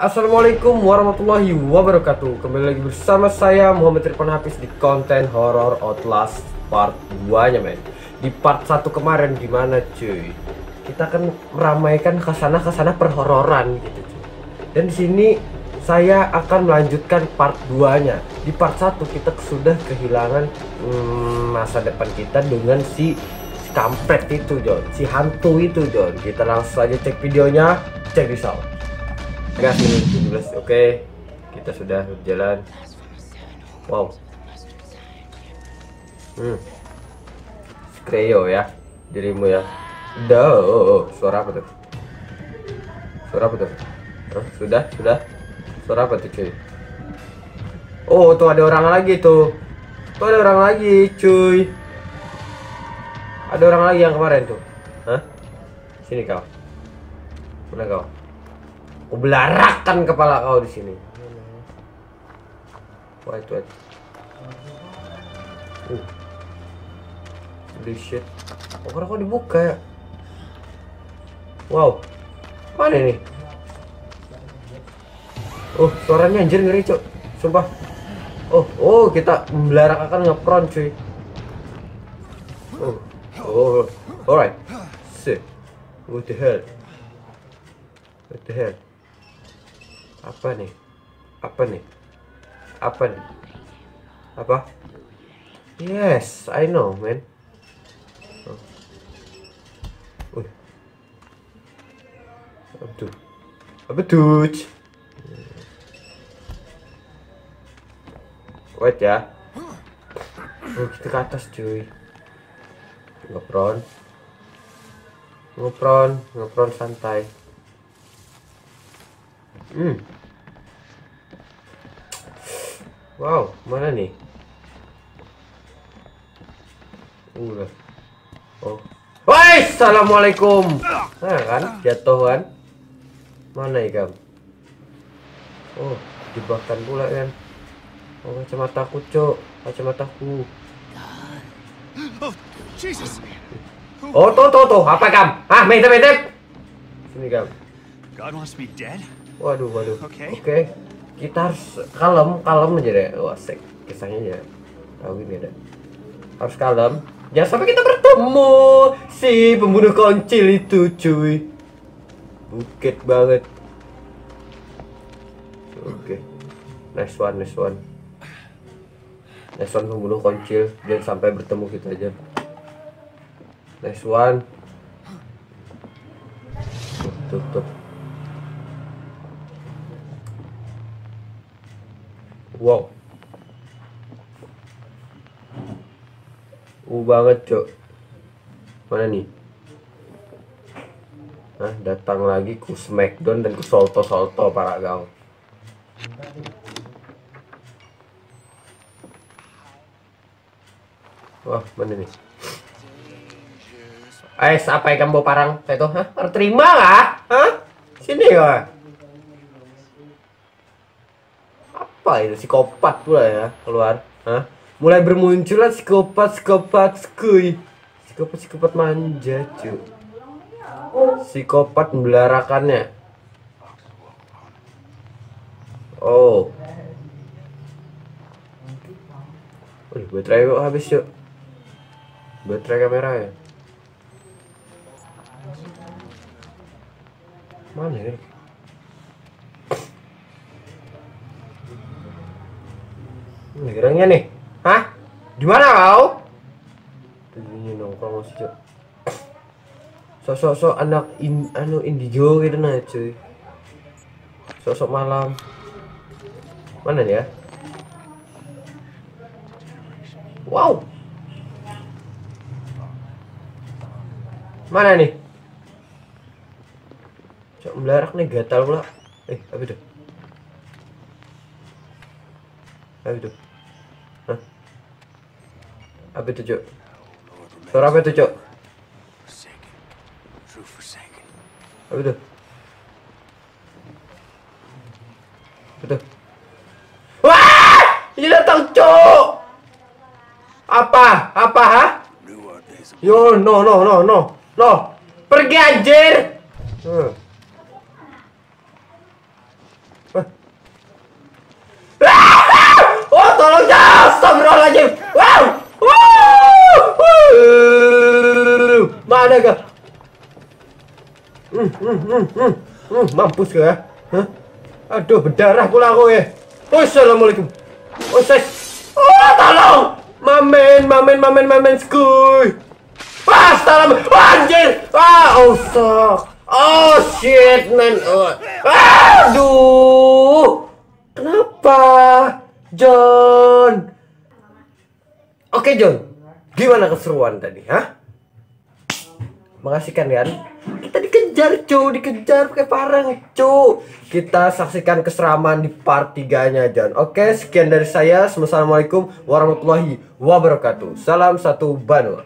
Assalamualaikum warahmatullahi wabarakatuh. Kembali lagi bersama saya Muhammad Irfan Hafiz di konten horror Outlast part 2 nya men. Di part 1 kemarin gimana cuy? Kita kan meramaikan ke sana-kesana perhororan gitu cuy. Dan di sini saya akan melanjutkan part 2 nya Di part 1 kita sudah kehilangan hmm, masa depan kita dengan si kampret itu John. Si hantu itu John. Kita langsung aja cek videonya. Check this out gas menit 17 oke. Kita sudah berjalan. Wow. Hmm. Skreo ya dirimu ya. Do, suara apa tuh? Suara apa tuh? Hah, sudah sudah. Suara apa tuh cuy? Oh tuh ada orang lagi tuh. Tuh ada orang lagi cuy. Ada orang lagi yang kemarin tuh. Hah? sini kau. Mana kau Aku belarakan kepala kau di sini. Wait, wait. Uh. Holy shit. Oh, kok dibuka ya? Wow. Mana ini? Oh, suaranya anjir ngeri, Cok. Sumpah. Oh, oh, kita membelarak akan ngepron, cuy. Oh. Oh. Alright. Sick. What the hell? What the hell? Apa nih? Apa nih? Apa nih? Apa? Yes I know man. Oh. Apa apa tuh wait ya. Oh kita ke atas cuy. Ngepron. Ngepron. Ngepron santai Hmm. Wow, mana nih? Udah. Oh. Woi, assalamualaikum. Nah kan, jatuh kan? Mana ikan? Oh, jebakan pula kan? Oh, kacamataku, cok. Kacamataku. Oh, Jesus! Oh, tuh, tuh, tuh. Apa, Kam? Ah, metep, metep. Sini, Kam. God wants me dead? Waduh, waduh. Oke. Oke. Kita harus kalem, kalem aja deh. Wah, sek. Kisahnya ya. Tahu gini deh. Harus kalem. Jangan sampai kita bertemu si pembunuh koncil itu, cuy. Bukit banget. Oke. Nice one, nice one. Nice one pembunuh koncil. Jangan sampai bertemu kita aja. Nice one. Tutup, Wow. Uh banget, Cok. Mana nih? Nah, datang lagi ku smackdown dan ku solto-solto para gaul. Wah, mana nih? Ais, apa yang kamu parang? Tuh, hah? Terima lah? Hah? Sini ya. Apa itu psikopat pula ya keluar. Hah? mulai bermunculan psikopat psikopat skui psikopat psikopat manja cu psikopat membelarakannya. Oh. Wih, baterai kok habis yuk baterai kamera ya? Mana ini Ini gerangnya nih. Hah? Di mana kau? Ini nongkrong masih cok. Sosok-sosok anak in, anu indigo gitu nah cuy. Sosok malam. Mana ya? Wow. Mana nih? Cok melarak nih gatal pula. Eh, apa itu? Apa itu? Apa itu, Cok? Suara apa itu, forsaken. Apa itu? Itu? Wah! Ini datang, Cok! Apa? Apa, ha? Yo, no, no, no, no. No. Pergi anjir. Hmm. Hah? Ah! Oh, tolong jangan! Astagfirullahaladzim! Wow! Wow! Mana kah? Hmm, hmm, hmm, hmm, hmm, mampus kah? Hah? Aduh, berdarah pula aku ya. Oh, saya... Oh, tolong! Mamen, mamen, mamen, mamen, skuy. Wah, salam. Wah, anjir. Wah, oh, sok. Oh, shit, man. Oh. Aduh. Kenapa? John. Oke, John. Gimana keseruan tadi, hah? Mengasihkan kan? Kita dikejar, cu, dikejar pakai parang, cu. Kita saksikan keseraman di part 3-nya, John. Oke, sekian dari saya. Wassalamualaikum warahmatullahi wabarakatuh. Salam satu Banua.